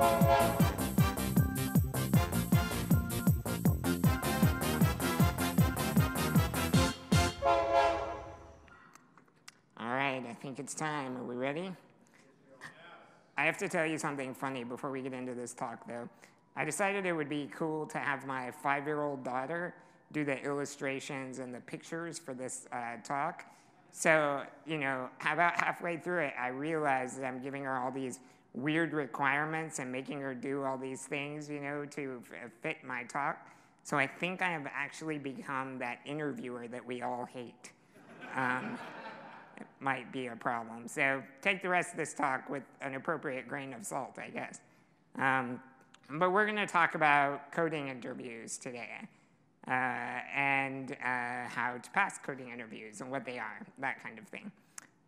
All right, I think it's time. Are we ready? I have to tell you something funny before we get into this talk, though. I decided it would be cool to have my five year old daughter do the illustrations and the pictures for this uh, talk. So, you know, about halfway through it, I realized that I'm giving her all these weird requirements and making her do all these things, you know, to f- fit my talk. So I think I have actually become that interviewer that we all hate. Um, it might be a problem. So take the rest of this talk with an appropriate grain of salt, I guess. Um, but we're going to talk about coding interviews today. Uh, and uh, how to pass coding interviews and what they are, that kind of thing.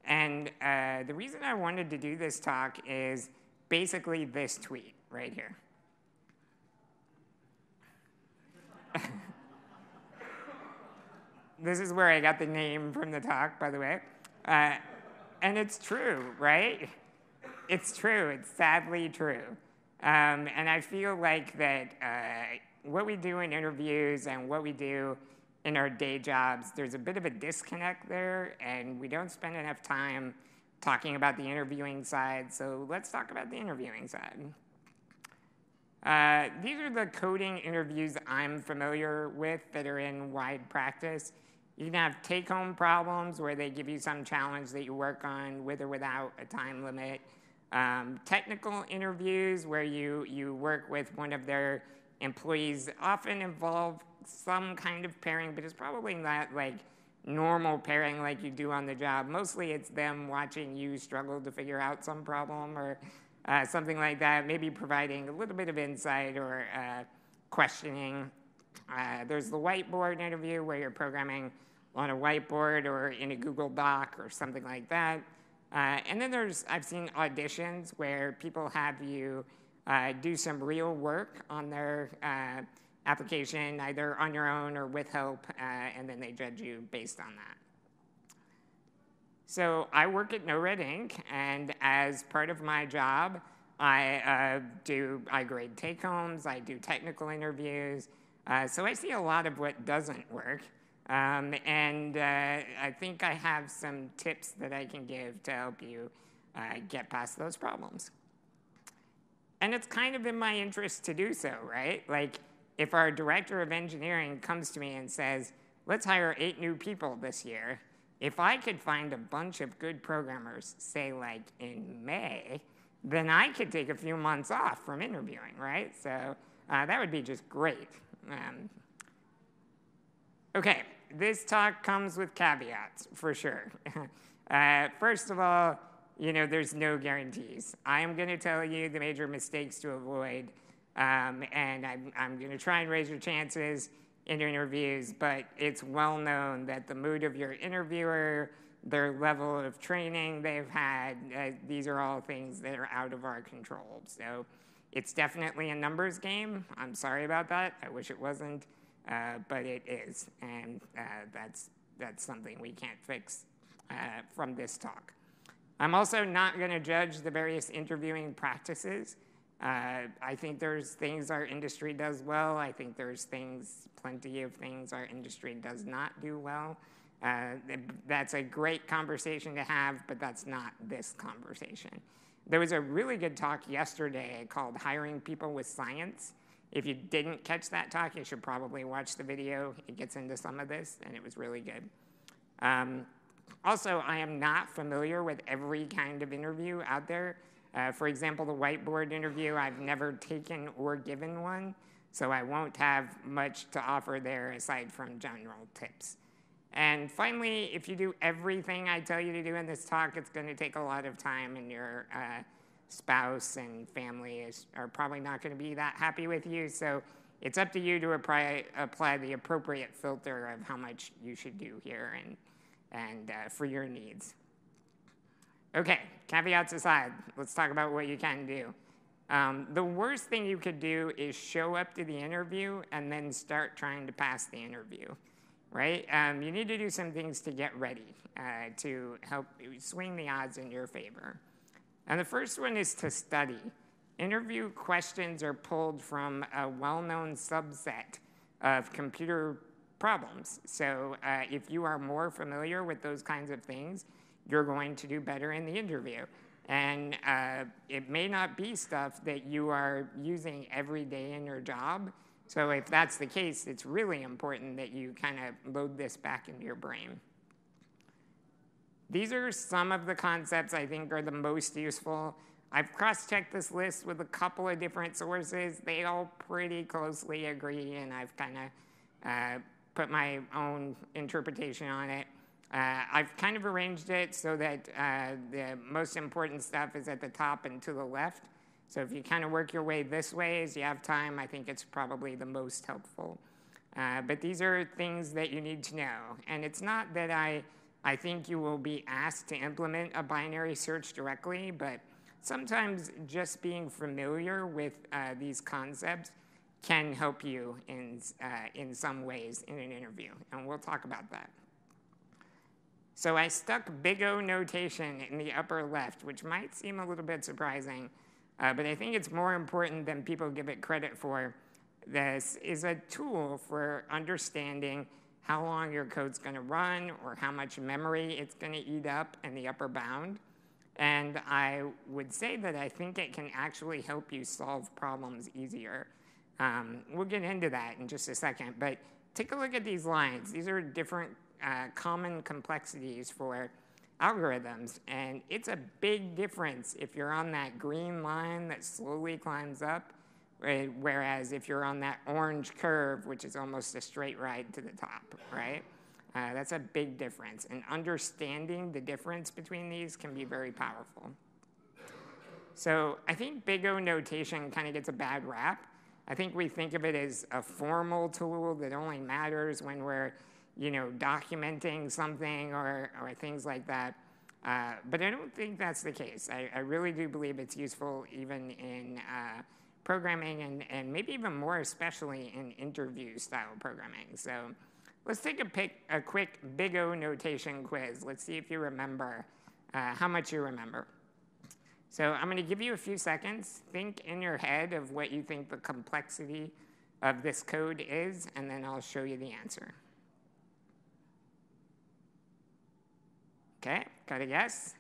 And uh, the reason I wanted to do this talk is basically this tweet right here. this is where I got the name from the talk, by the way. Uh, and it's true, right? It's true. It's sadly true. Um, and I feel like that uh, what we do in interviews and what we do in our day jobs, there's a bit of a disconnect there, and we don't spend enough time talking about the interviewing side. So let's talk about the interviewing side. Uh, these are the coding interviews I'm familiar with that are in wide practice. You can have take home problems where they give you some challenge that you work on with or without a time limit. Um, technical interviews where you, you work with one of their employees often involve some kind of pairing, but it's probably not like normal pairing like you do on the job. Mostly it's them watching you struggle to figure out some problem or uh, something like that, maybe providing a little bit of insight or uh, questioning. Uh, there's the whiteboard interview where you're programming on a whiteboard or in a Google Doc or something like that. Uh, and then there's, I've seen auditions where people have you uh, do some real work on their uh, application, either on your own or with help, uh, and then they judge you based on that. So I work at NoRedInk, and as part of my job, I uh, do I grade take homes, I do technical interviews. Uh, so I see a lot of what doesn't work. Um, and uh, I think I have some tips that I can give to help you uh, get past those problems. And it's kind of in my interest to do so, right? Like, if our director of engineering comes to me and says, let's hire eight new people this year, if I could find a bunch of good programmers, say like in May, then I could take a few months off from interviewing, right? So uh, that would be just great. Um, okay, this talk comes with caveats for sure. uh, first of all, you know, there's no guarantees. I am going to tell you the major mistakes to avoid, um, and I'm, I'm going to try and raise your chances in interviews, but it's well known that the mood of your interviewer, their level of training they've had, uh, these are all things that are out of our control. So it's definitely a numbers game. I'm sorry about that. I wish it wasn't, uh, but it is, and uh, that's, that's something we can't fix uh, from this talk. I'm also not going to judge the various interviewing practices. Uh, I think there's things our industry does well. I think there's things, plenty of things our industry does not do well. Uh, that's a great conversation to have, but that's not this conversation. There was a really good talk yesterday called Hiring People with Science. If you didn't catch that talk, you should probably watch the video. It gets into some of this, and it was really good. Um, also, I am not familiar with every kind of interview out there. Uh, for example, the whiteboard interview, I've never taken or given one, so I won't have much to offer there aside from general tips. And finally, if you do everything I tell you to do in this talk, it's going to take a lot of time, and your uh, spouse and family is, are probably not going to be that happy with you. So it's up to you to apply, apply the appropriate filter of how much you should do here. And and uh, for your needs. Okay, caveats aside, let's talk about what you can do. Um, the worst thing you could do is show up to the interview and then start trying to pass the interview, right? Um, you need to do some things to get ready uh, to help swing the odds in your favor. And the first one is to study. interview questions are pulled from a well-known subset of computer problems. So uh, if you are more familiar with those kinds of things, you're going to do better in the interview. And uh, it may not be stuff that you are using every day in your job. So if that's the case, it's really important that you kind of load this back into your brain. These are some of the concepts I think are the most useful. I've cross-checked this list with a couple of different sources. They all pretty closely agree, and I've kind of uh, put my own interpretation on it. Uh, I've kind of arranged it so that uh, the most important stuff is at the top and to the left. So if you kind of work your way this way as you have time, I think it's probably the most helpful. Uh, but these are things that you need to know. And it's not that I, I think you will be asked to implement a binary search directly, but sometimes just being familiar with uh, these concepts can help you in, uh, in some ways in an interview. And we'll talk about that. So I stuck big O notation in the upper left, which might seem a little bit surprising, uh, but I think it's more important than people give it credit for. This is a tool for understanding how long your code's going to run or how much memory it's going to eat up in the upper bound. And I would say that I think it can actually help you solve problems easier. Um, we'll get into that in just a second, but take a look at these lines. These are different uh, common complexities for algorithms. And it's a big difference if you're on that green line that slowly climbs up, whereas if you're on that orange curve, which is almost a straight ride to the top, right? Uh, that's a big difference. And understanding the difference between these can be very powerful. So I think big O notation kind of gets a bad rap. I think we think of it as a formal tool that only matters when we're you know, documenting something or, or things like that. Uh, but I don't think that's the case. I, I, really do believe it's useful even in uh, programming and, and maybe even more especially in interview style programming. So let's take a, pick, a quick big O notation quiz. Let's see if you remember uh, how much you remember. So I'm going to give you a few seconds. Think in your head of what you think the complexity of this code is, and then I'll show you the answer. Okay, got a guess?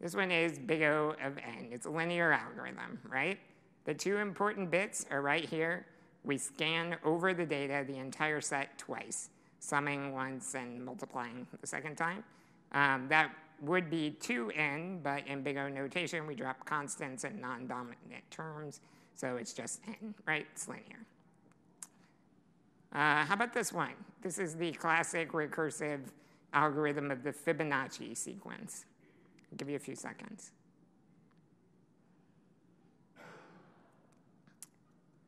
This one is big O of n. It's a linear algorithm, right? The two important bits are right here. We scan over the data, the entire set, twice, summing once and multiplying the second time. Um, that would be 2n, but in big O notation, we drop constants and non-dominant terms, so it's just n, right? It's linear. Uh, how about this one? This is the classic recursive algorithm of the Fibonacci sequence. I'll give you a few seconds.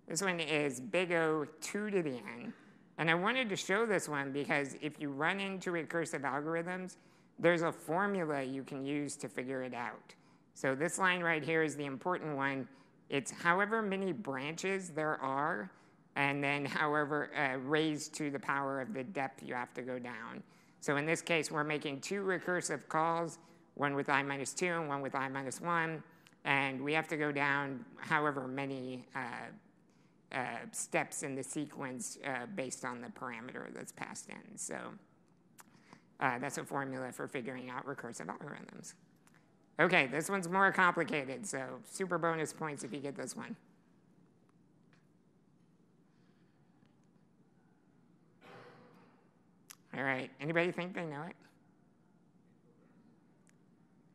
This one is big O 2 to the n. And I wanted to show this one because if you run into recursive algorithms, there's a formula you can use to figure it out. So this line right here is the important one. It's however many branches there are, and then however uh, raised to the power of the depth you have to go down. So in this case, we're making two recursive calls, one with i minus 2 and one with i minus 1. And we have to go down however many uh, uh, steps in the sequence uh, based on the parameter that's passed in. So uh, that's a formula for figuring out recursive algorithms. Okay, this one's more complicated, so super bonus points if you get this one. All right. Anybody think they know it?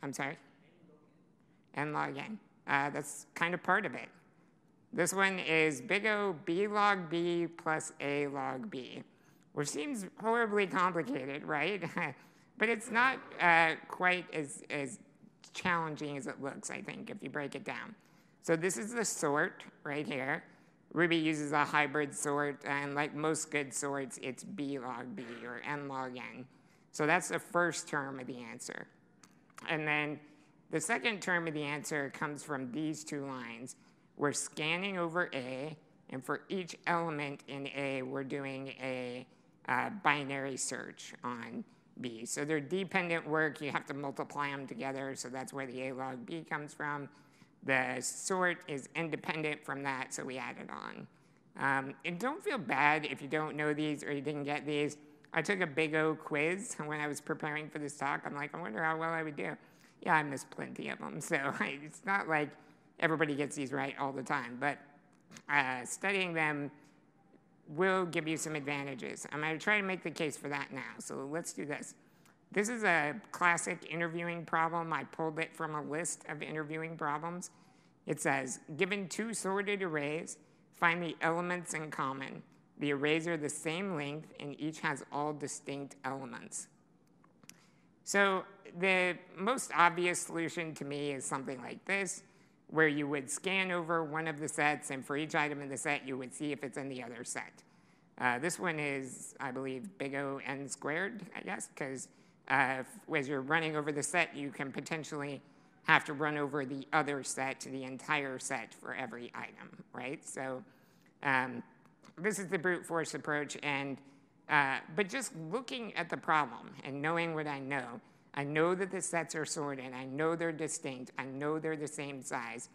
I'm sorry? N log n. Uh, that's kind of part of it. This one is big O b log b plus a log b, which seems horribly complicated, right? but it's not uh, quite as, as challenging as it looks, I think, if you break it down. So this is the sort right here. Ruby uses a hybrid sort, and like most good sorts, it's b log b or n log n. So that's the first term of the answer. And then the second term of the answer comes from these two lines. We're scanning over A, and for each element in A, we're doing a uh, binary search on B. So they're dependent work. You have to multiply them together, so that's where the A log B comes from. The sort is independent from that, so we add it on. Um, and don't feel bad if you don't know these or you didn't get these. I took a big O quiz when I was preparing for this talk. I'm like, I wonder how well I would do. Yeah, I missed plenty of them. So it's not like everybody gets these right all the time, but uh, studying them will give you some advantages. I'm going to try to make the case for that now. So let's do this. This is a classic interviewing problem. I pulled it from a list of interviewing problems. It says, given two sorted arrays, find the elements in common. The arrays are the same length and each has all distinct elements. So the most obvious solution to me is something like this, where you would scan over one of the sets and for each item in the set, you would see if it's in the other set. Uh, this one is, I believe, big O n squared, I guess, because uh, as you're running over the set, you can potentially have to run over the other set, to the entire set for every item, right? So um, this is the brute force approach, and uh, but just looking at the problem and knowing what I know, I know that the sets are sorted, I know they're distinct, I know they're the same size.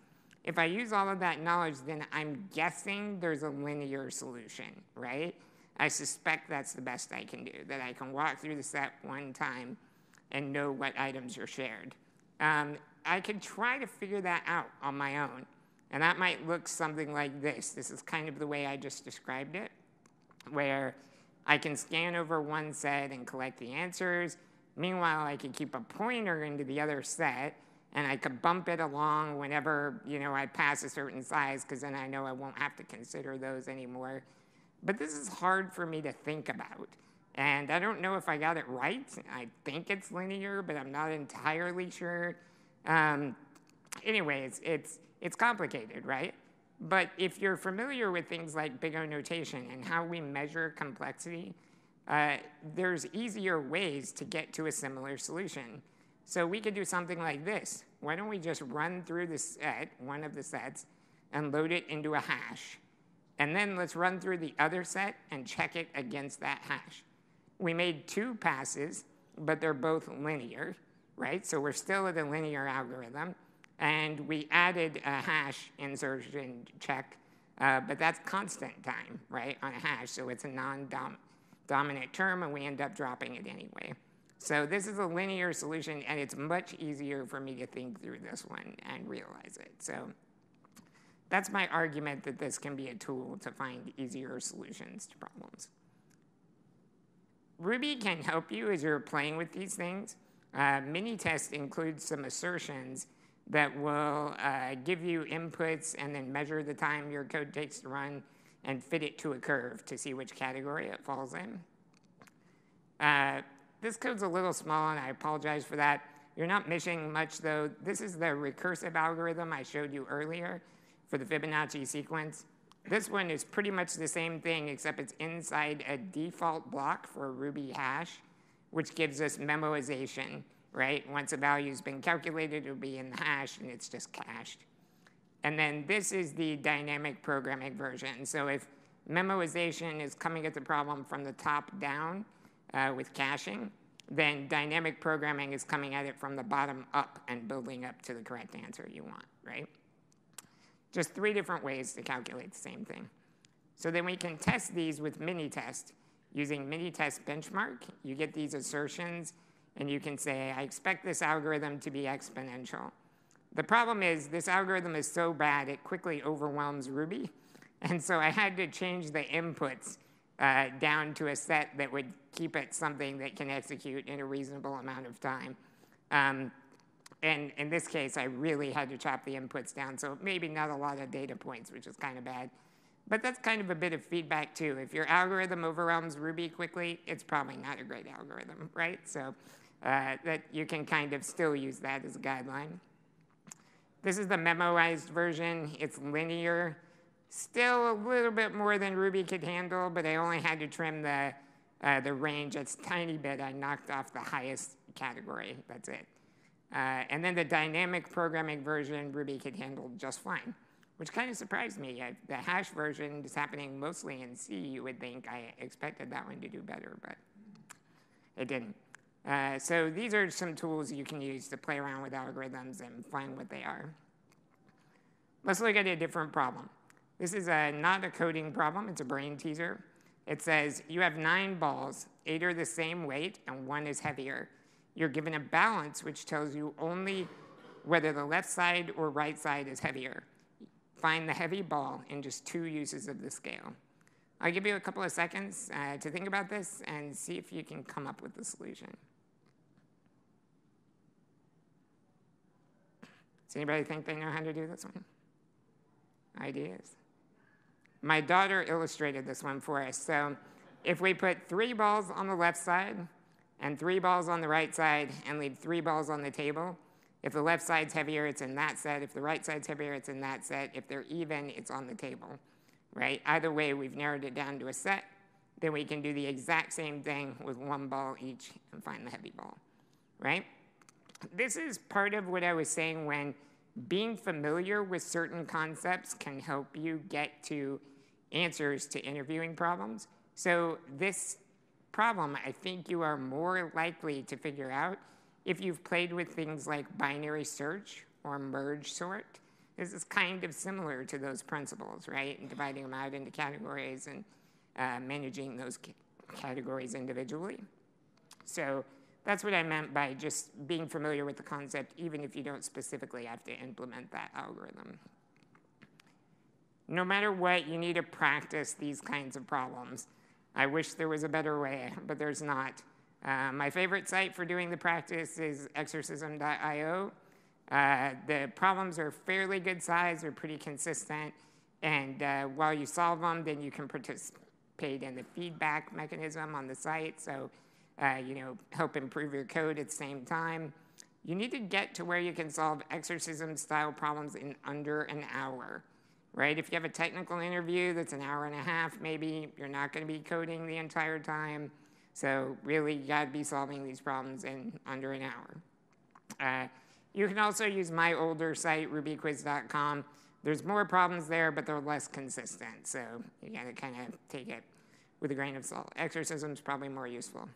If I use all of that knowledge, then I'm guessing there's a linear solution, right? I suspect that's the best I can do, that I can walk through the set one time and know what items are shared. Um, I could try to figure that out on my own. And that might look something like this. This is kind of the way I just described it, where I can scan over one set and collect the answers. Meanwhile, I could keep a pointer into the other set and I could bump it along whenever, you know, I pass a certain size because then I know I won't have to consider those anymore. But this is hard for me to think about. And I don't know if I got it right. I think it's linear, but I'm not entirely sure. Um, anyways, it's, it's complicated, right? But if you're familiar with things like big O notation and how we measure complexity, uh, there's easier ways to get to a similar solution. So we could do something like this. Why don't we just run through the set, one of the sets, and load it into a hash? And then let's run through the other set and check it against that hash. We made two passes, but they're both linear, right? So we're still at a linear algorithm. And we added a hash insertion check, uh, but that's constant time, right, on a hash. So it's a non-dominant term, and we end up dropping it anyway. So this is a linear solution, and it's much easier for me to think through this one and realize it. So that's my argument that this can be a tool to find easier solutions to problems. Ruby can help you as you're playing with these things. Uh, Minitest includes some assertions that will uh, give you inputs and then measure the time your code takes to run and fit it to a curve to see which category it falls in. Uh, this code's a little small and I apologize for that. You're not missing much though. This is the recursive algorithm I showed you earlier for the Fibonacci sequence. This one is pretty much the same thing except it's inside a default block for Ruby hash, which gives us memoization right? Once a value's been calculated, it'll be in the hash and it's just cached. And then this is the dynamic programming version. So if memoization is coming at the problem from the top down uh, with caching, then dynamic programming is coming at it from the bottom up and building up to the correct answer you want, right? Just three different ways to calculate the same thing. So then we can test these with Minitest. Using Minitest benchmark, you get these assertions and you can say, I expect this algorithm to be exponential. The problem is this algorithm is so bad, it quickly overwhelms Ruby. And so I had to change the inputs uh, down to a set that would keep it something that can execute in a reasonable amount of time. Um, and in this case, I really had to chop the inputs down, so maybe not a lot of data points, which is kind of bad. But that's kind of a bit of feedback too. If your algorithm overwhelms Ruby quickly, it's probably not a great algorithm, right? So uh, that you can kind of still use that as a guideline. This is the memoized version. It's linear. Still a little bit more than Ruby could handle, but I only had to trim the, uh, the range a tiny bit. I knocked off the highest category. That's it. Uh, and then the dynamic programming version, Ruby could handle just fine, which kind of surprised me. I, the hash version is happening mostly in C. You would think I expected that one to do better, but it didn't. Uh, so these are some tools you can use to play around with algorithms and find what they are. Let's look at a different problem. This is a, not a coding problem, it's a brain teaser. It says you have nine balls, eight are the same weight, and one is heavier. You're given a balance which tells you only whether the left side or right side is heavier. Find the heavy ball in just two uses of the scale. I'll give you a couple of seconds uh, to think about this and see if you can come up with the solution. Does anybody think they know how to do this one? Ideas? My daughter illustrated this one for us. So if we put three balls on the left side and three balls on the right side and leave three balls on the table, if the left side's heavier, it's in that set. If the right side's heavier, it's in that set. If they're even, it's on the table, right? Either way, we've narrowed it down to a set. Then we can do the exact same thing with one ball each and find the heavy ball, right? This is part of what I was saying when being familiar with certain concepts can help you get to answers to interviewing problems. So this problem, I think you are more likely to figure out if you've played with things like binary search or merge sort. This is kind of similar to those principles, right? And dividing them out into categories and uh, managing those categories individually. So that's what I meant by just being familiar with the concept, even if you don't specifically have to implement that algorithm no matter what, you need to practice these kinds of problems. I wish there was a better way, but there's not. Uh, my favorite site for doing the practice is exercism.io. Uh, the problems are fairly good size, they're pretty consistent, and uh, while you solve them, then you can participate in the feedback mechanism on the site, so uh, you know, help improve your code at the same time. You need to get to where you can solve exercism style problems in under an hour right? If you have a technical interview that's an hour and a half, maybe you're not going to be coding the entire time. So really, you got to be solving these problems in under an hour. Uh, you can also use my older site, rubyquiz.com. There's more problems there, but they're less consistent. So you got to kind of take it with a grain of salt. Exercism is probably more useful.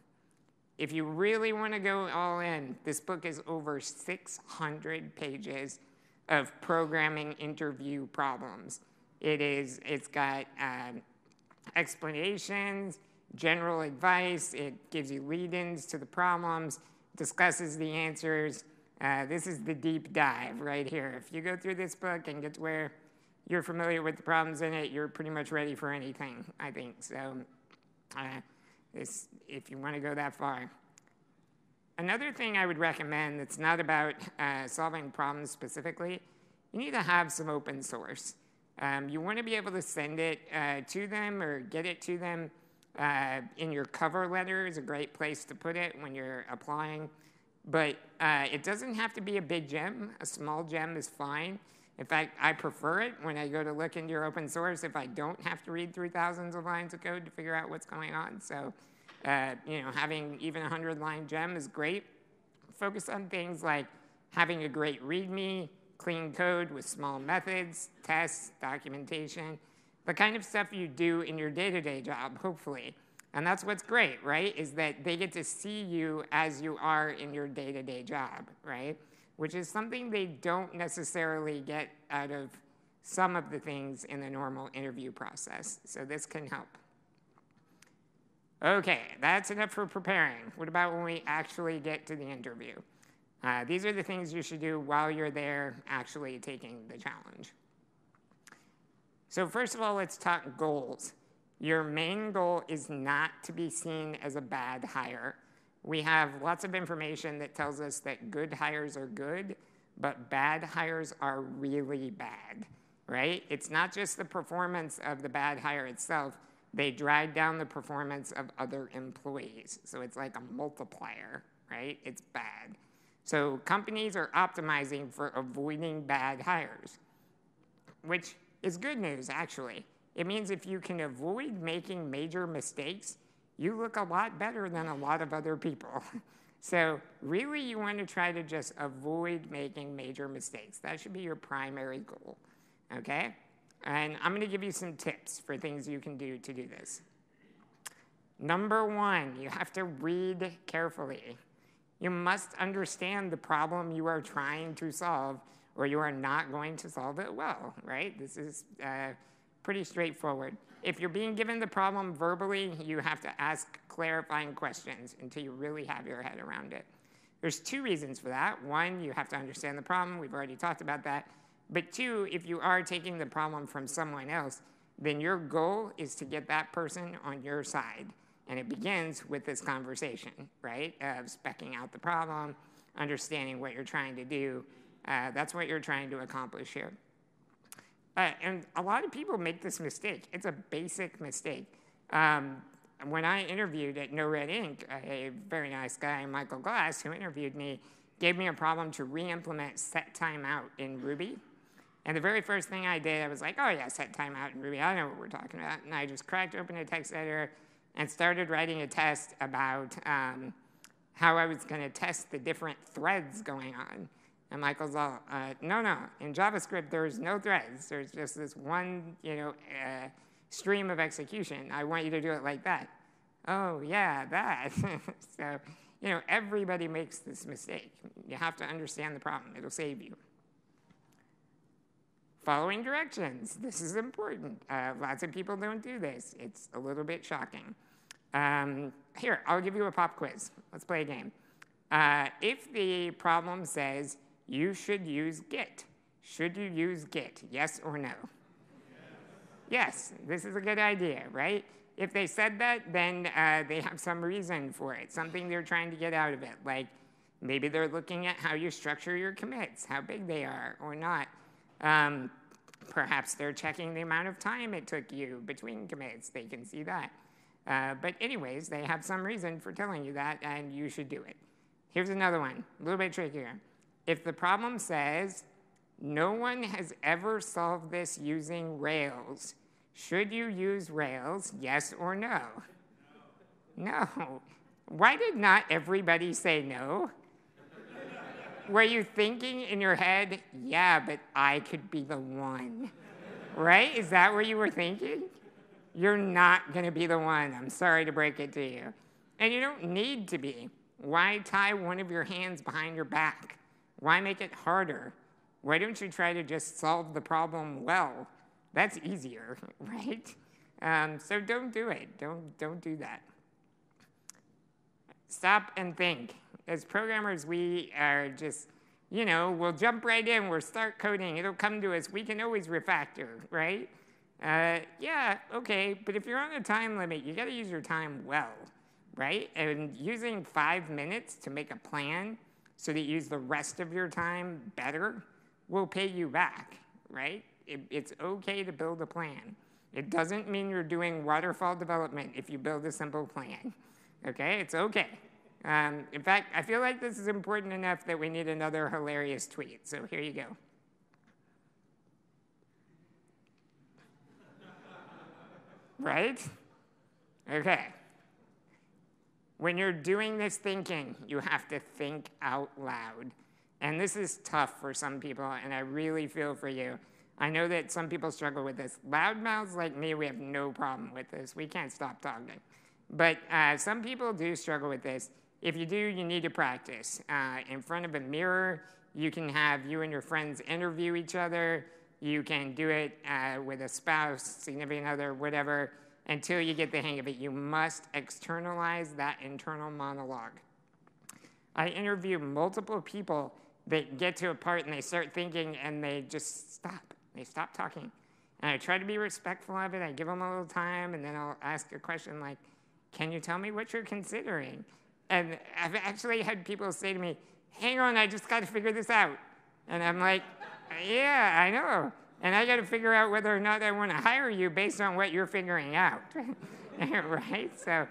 If you really want to go all in, this book is over 600 pages of programming interview problems. It is, it's got um, explanations, general advice, it gives you lead-ins to the problems, discusses the answers. Uh, this is the deep dive right here. If you go through this book and get to where you're familiar with the problems in it, you're pretty much ready for anything, I think. So uh, this, if you want to go that far. Another thing I would recommend that's not about uh, solving problems specifically, you need to have some open source. Um, you want to be able to send it uh, to them or get it to them uh, in your cover letter is a great place to put it when you're applying. But uh, it doesn't have to be a big gem. A small gem is fine. In fact, I prefer it when I go to look into your open source if I don't have to read through thousands of lines of code to figure out what's going on. So uh, you know, having even a 100 line gem is great. Focus on things like having a great README, clean code with small methods, tests, documentation, the kind of stuff you do in your day to day job, hopefully. And that's what's great, right? Is that they get to see you as you are in your day to day job, right? Which is something they don't necessarily get out of some of the things in the normal interview process. So this can help. Okay, that's enough for preparing. What about when we actually get to the interview? Uh, these are the things you should do while you're there actually taking the challenge. So first of all, let's talk goals. Your main goal is not to be seen as a bad hire. We have lots of information that tells us that good hires are good, but bad hires are really bad, right? It's not just the performance of the bad hire itself, they drag down the performance of other employees. So it's like a multiplier, right? It's bad. So companies are optimizing for avoiding bad hires, which is good news, actually. It means if you can avoid making major mistakes, you look a lot better than a lot of other people. so really you want to try to just avoid making major mistakes. That should be your primary goal, okay? And I'm going to give you some tips for things you can do to do this. Number one, you have to read carefully. You must understand the problem you are trying to solve, or you are not going to solve it well, right? This is uh, pretty straightforward. If you're being given the problem verbally, you have to ask clarifying questions until you really have your head around it. There's two reasons for that. One, you have to understand the problem. We've already talked about that. But two, if you are taking the problem from someone else, then your goal is to get that person on your side. And it begins with this conversation, right? Of specking out the problem, understanding what you're trying to do. Uh, that's what you're trying to accomplish here. Uh, and a lot of people make this mistake. It's a basic mistake. Um, when I interviewed at NoRedInk, a very nice guy, Michael Glass, who interviewed me, gave me a problem to re-implement set timeout in Ruby. And the very first thing I did, I was like, oh yeah, set timeout in Ruby. I know what we're talking about. And I just cracked open a text editor and started writing a test about um, how I was going to test the different threads going on. And Michael's all, uh, no, no. In JavaScript, there's no threads. There's just this one, you know, uh, stream of execution. I want you to do it like that. Oh, yeah, that. so, you know, everybody makes this mistake. You have to understand the problem. It'll save you. Following directions. This is important. Uh, lots of people don't do this. It's a little bit shocking. Um, here, I'll give you a pop quiz. Let's play a game. Uh, if the problem says you should use Git, should you use Git? Yes or no? Yes, this is a good idea, right? If they said that, then uh, they have some reason for it, something they're trying to get out of it. Like maybe they're looking at how you structure your commits, how big they are or not. Um, perhaps they're checking the amount of time it took you between commits. They can see that. Uh, but anyways, they have some reason for telling you that, and you should do it. Here's another one, a little bit trickier. If the problem says, no one has ever solved this using Rails, should you use Rails, yes or no? No. no. Why did not everybody say no? Were you thinking in your head, yeah, but I could be the one? Right? Is that what you were thinking? You're not going to be the one. I'm sorry to break it to you. And you don't need to be. Why tie one of your hands behind your back? Why make it harder? Why don't you try to just solve the problem well? That's easier, right? Um, so don't do it. Don't, don't do that. Stop and think. As programmers, we are just, you know, we'll jump right in, we'll start coding, it'll come to us. We can always refactor, right? Uh, yeah, okay, but if you're on a time limit, you gotta use your time well, right? And using five minutes to make a plan so that you use the rest of your time better will pay you back, right? It, it's okay to build a plan. It doesn't mean you're doing waterfall development if you build a simple plan, okay? It's okay. Um, in fact, I feel like this is important enough that we need another hilarious tweet, so here you go. right? Okay. When you're doing this thinking, you have to think out loud. And this is tough for some people, and I really feel for you. I know that some people struggle with this. Loudmouths like me, we have no problem with this. We can't stop talking. But uh, some people do struggle with this. If you do, you need to practice. Uh, in front of a mirror, you can have you and your friends interview each other. You can do it uh, with a spouse, significant other, whatever, until you get the hang of it. You must externalize that internal monologue. I interview multiple people that get to a part and they start thinking and they just stop. They stop talking. And I try to be respectful of it. I give them a little time and then I'll ask a question like, Can you tell me what you're considering? And I've actually had people say to me, Hang on, I just got to figure this out. And I'm like, yeah, I know. And I got to figure out whether or not I want to hire you based on what you're figuring out. right? So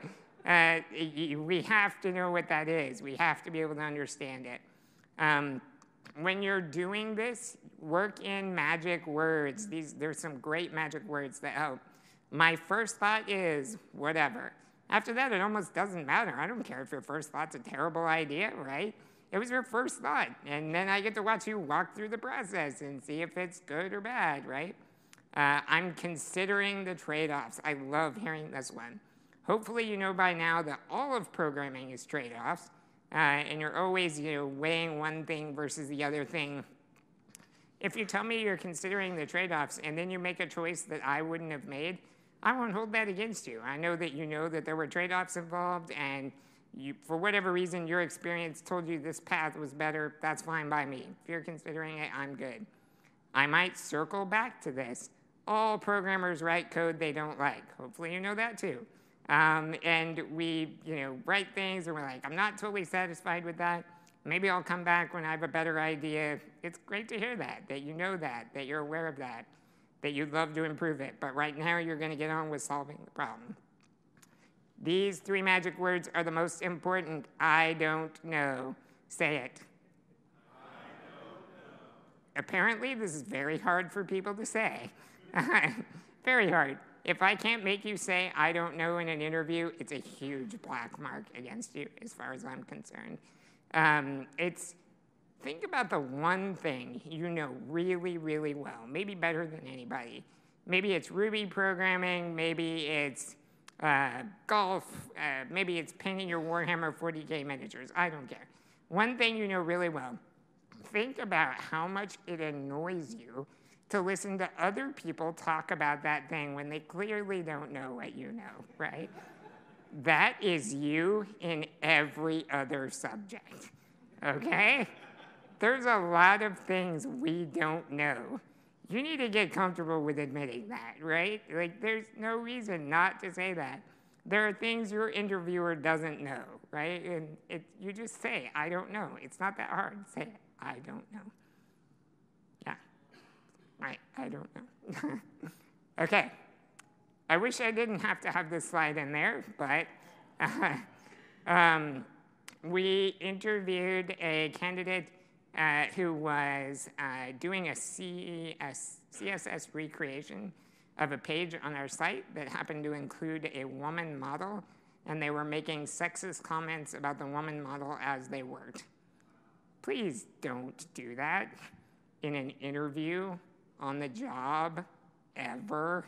uh, we have to know what that is. We have to be able to understand it. Um, when you're doing this, work in magic words. These, there's some great magic words that help. My first thought is whatever. After that, it almost doesn't matter. I don't care if your first thought's a terrible idea, right? It was your first thought. And then I get to watch you walk through the process and see if it's good or bad, right? Uh, I'm considering the trade offs. I love hearing this one. Hopefully, you know by now that all of programming is trade offs, uh, and you're always you know, weighing one thing versus the other thing. If you tell me you're considering the trade offs and then you make a choice that I wouldn't have made, I won't hold that against you. I know that you know that there were trade offs involved and you, for whatever reason, your experience told you this path was better, that's fine by me. If you're considering it, I'm good. I might circle back to this. All programmers write code they don't like. Hopefully, you know that too. Um, and we, you know, write things and we're like, I'm not totally satisfied with that. Maybe I'll come back when I have a better idea. It's great to hear that, that you know that, that you're aware of that, that you'd love to improve it. But right now, you're going to get on with solving the problem. These three magic words are the most important. I don't know. Say it. I don't know. Apparently, this is very hard for people to say. very hard. If I can't make you say I don't know in an interview, it's a huge black mark against you, as far as I'm concerned. Um, it's think about the one thing you know really, really well, maybe better than anybody. Maybe it's Ruby programming, maybe it's uh, golf, uh, maybe it's painting your Warhammer 40k miniatures. I don't care. One thing you know really well think about how much it annoys you to listen to other people talk about that thing when they clearly don't know what you know, right? that is you in every other subject, okay? There's a lot of things we don't know you need to get comfortable with admitting that, right? Like, there's no reason not to say that. There are things your interviewer doesn't know, right? And it, you just say, I don't know. It's not that hard. Say I don't know. Yeah, right, I don't know. okay, I wish I didn't have to have this slide in there, but uh, um, we interviewed a candidate uh, who was uh, doing a, CSS recreation of a page on our site that happened to include a woman model, and they were making sexist comments about the woman model as they worked. Please don't do that in an interview on the job ever.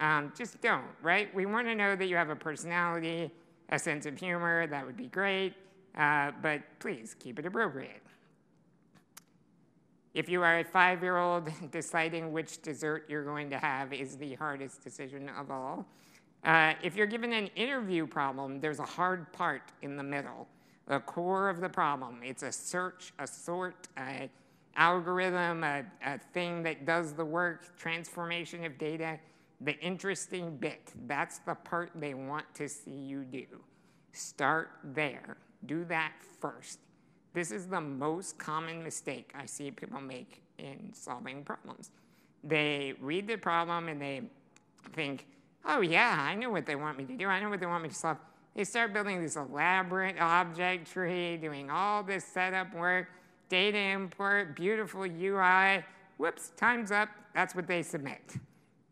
Um, just don't, right? We want to know that you have a personality, a sense of humor, that would be great, uh, but please keep it appropriate. If you are a five year old, deciding which dessert you're going to have is the hardest decision of all. Uh, if you're given an interview problem, there's a hard part in the middle, the core of the problem. It's a search, a sort, algorithm, a, a thing that does the work, transformation of data. The interesting bit, that's the part they want to see you do. Start there. Do that first. This is the most common mistake I see people make in solving problems. They read the problem and they think, oh, yeah, I know what they want me to do. I know what they want me to solve. They start building this elaborate object tree, doing all this setup work, data import, beautiful UI. Whoops, time's up. That's what they submit.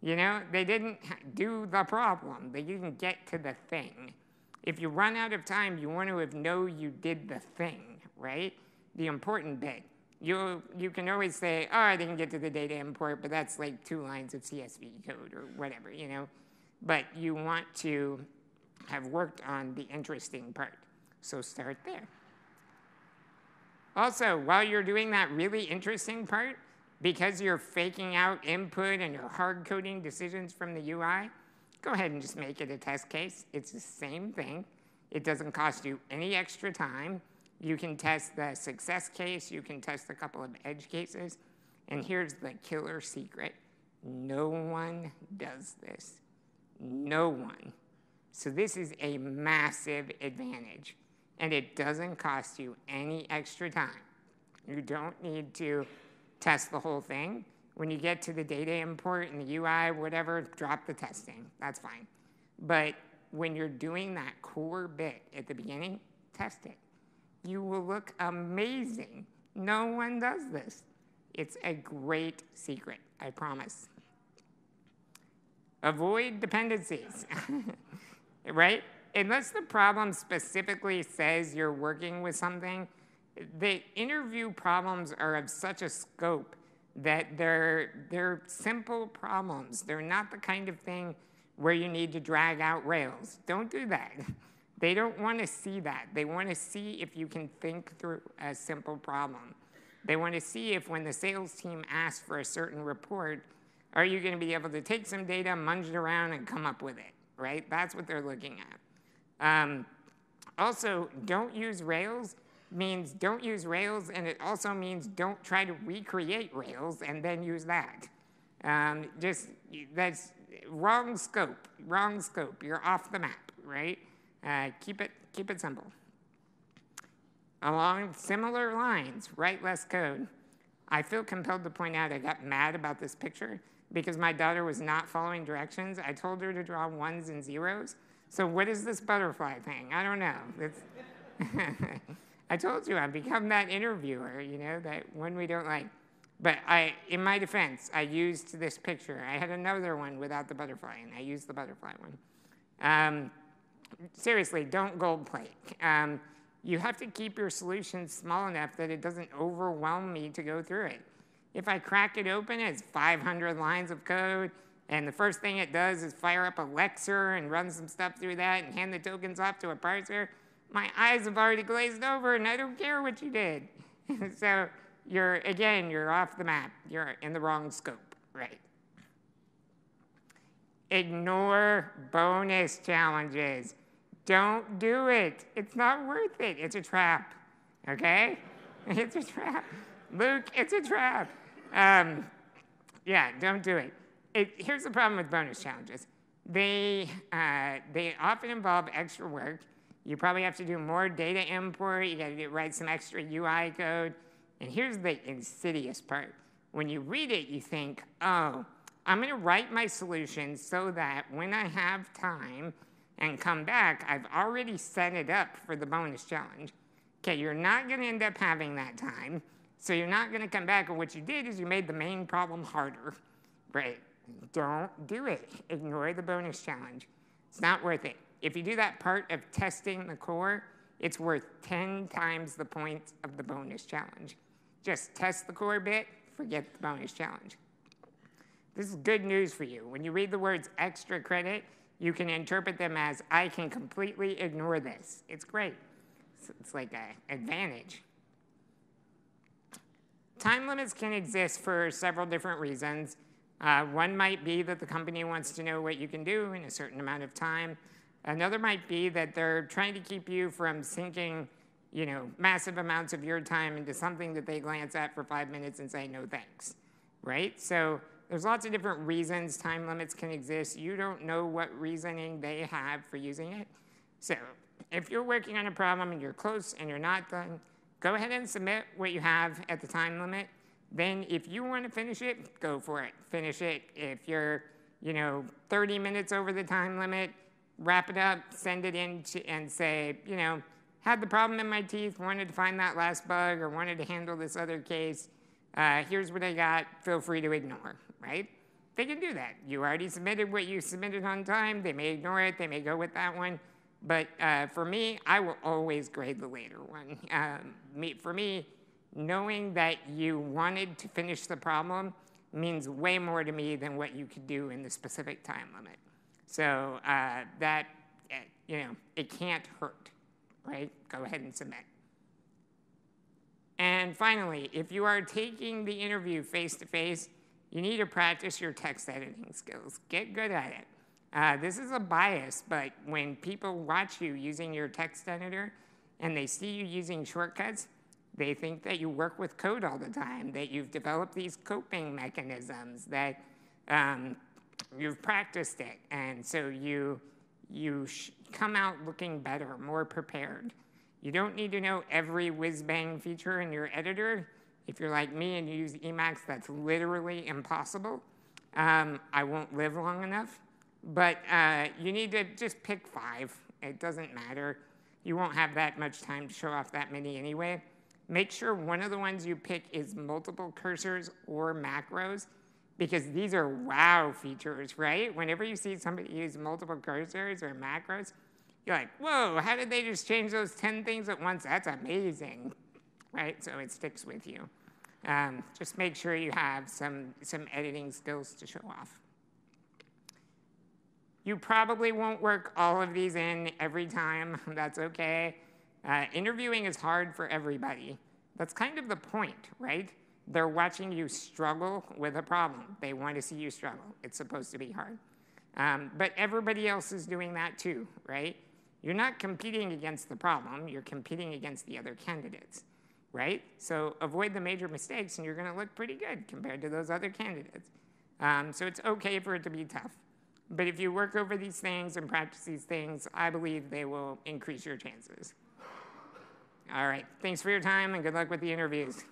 You know, they didn't do the problem. They didn't get to the thing. If you run out of time, you want to have know you did the thing right? The important bit. You, you can always say, oh, I didn't get to the data import, but that's like two lines of CSV code or whatever, you know? But you want to have worked on the interesting part. So start there. Also, while you're doing that really interesting part, because you're faking out input and you're hard coding decisions from the UI, go ahead and just make it a test case. It's the same thing. It doesn't cost you any extra time. You can test the success case, you can test a couple of edge cases, and here's the killer secret no one does this. No one. So, this is a massive advantage, and it doesn't cost you any extra time. You don't need to test the whole thing. When you get to the data import and the UI, whatever, drop the testing. That's fine. But when you're doing that core bit at the beginning, test it you will look amazing. No one does this. It's a great secret, I promise. Avoid dependencies, right? Unless the problem specifically says you're working with something, the interview problems are of such a scope that they're, they're simple problems. They're not the kind of thing where you need to drag out Rails. Don't do that. They don't want to see that. They want to see if you can think through a simple problem. They want to see if when the sales team asks for a certain report, are you going to be able to take some data, munge it around, and come up with it, right? That's what they're looking at. Um, also, don't use Rails means don't use Rails, and it also means don't try to recreate Rails and then use that. Um, just, that's wrong scope, wrong scope. You're off the map, right? Uh, keep, it, keep it simple. Along similar lines, write less code. I feel compelled to point out I got mad about this picture because my daughter was not following directions. I told her to draw ones and zeros. So what is this butterfly thing? I don't know. I told you I've become that interviewer, you know, that one we don't like. But I, in my defense, I used this picture. I had another one without the butterfly, and I used the butterfly one. Um, seriously, don't gold plate. Um, you have to keep your solution small enough that it doesn't overwhelm me to go through it. If I crack it open, it's 500 lines of code, and the first thing it does is fire up a Lexer and run some stuff through that and hand the tokens off to a parser. My eyes have already glazed over, and I don't care what you did. so you're, again, you're off the map. You're in the wrong scope, right? Ignore bonus challenges. Don't do it. It's not worth it. It's a trap, okay? It's a trap. Luke, it's a trap. Um, yeah, don't do it. it. Here's the problem with bonus challenges. They, uh, they often involve extra work. You probably have to do more data import. You got to write some extra UI code. And here's the insidious part. When you read it, you think, oh, I'm going to write my solution so that when I have time and come back, I've already set it up for the bonus challenge. Okay, you're not going to end up having that time. So you're not going to come back, and what you did is you made the main problem harder. Right? Don't do it. Ignore the bonus challenge. It's not worth it. If you do that part of testing the core, it's worth 10 times the points of the bonus challenge. Just test the core bit, forget the bonus challenge. This is good news for you. When you read the words extra credit, you can interpret them as I can completely ignore this. It's great. It's, like an advantage. Time limits can exist for several different reasons. Uh, one might be that the company wants to know what you can do in a certain amount of time. Another might be that they're trying to keep you from sinking, you know, massive amounts of your time into something that they glance at for five minutes and say no thanks, right? So there's lots of different reasons time limits can exist. You don't know what reasoning they have for using it. So if you're working on a problem and you're close and you're not done, go ahead and submit what you have at the time limit. Then if you want to finish it, go for it. Finish it. If you're, you know, 30 minutes over the time limit, wrap it up, send it in to, and say, you know, had the problem in my teeth, wanted to find that last bug or wanted to handle this other case. Uh, here's what I got, feel free to ignore, right? They can do that. You already submitted what you submitted on time. They may ignore it, they may go with that one. But uh, for me, I will always grade the later one. Um, for me, knowing that you wanted to finish the problem means way more to me than what you could do in the specific time limit. So uh, that, uh, you know, it can't hurt, right? Go ahead and submit. And finally, if you are taking the interview face to face, you need to practice your text editing skills. Get good at it. Uh, this is a bias, but when people watch you using your text editor and they see you using shortcuts, they think that you work with code all the time, that you've developed these coping mechanisms, that um, you've practiced it, and so you, you come out looking better, more prepared. You don't need to know every whiz-bang feature in your editor. If you're like me and you use Emacs, that's literally impossible. Um, I won't live long enough. But uh, you need to just pick five. It doesn't matter. You won't have that much time to show off that many anyway. Make sure one of the ones you pick is multiple cursors or macros because these are wow features, right? Whenever you see somebody use multiple cursors or macros, you're like, whoa, how did they just change those 10 things at once? That's amazing, right? So it sticks with you. Um, just make sure you have some, some editing skills to show off. You probably won't work all of these in every time. That's okay. Uh, interviewing is hard for everybody. That's kind of the point, right? They're watching you struggle with a problem. They want to see you struggle. It's supposed to be hard. Um, but everybody else is doing that too, right? You're not competing against the problem, you're competing against the other candidates, right? So avoid the major mistakes and you're going to look pretty good compared to those other candidates. Um, so it's okay for it to be tough. But if you work over these things and practice these things, I believe they will increase your chances. All right, thanks for your time and good luck with the interviews.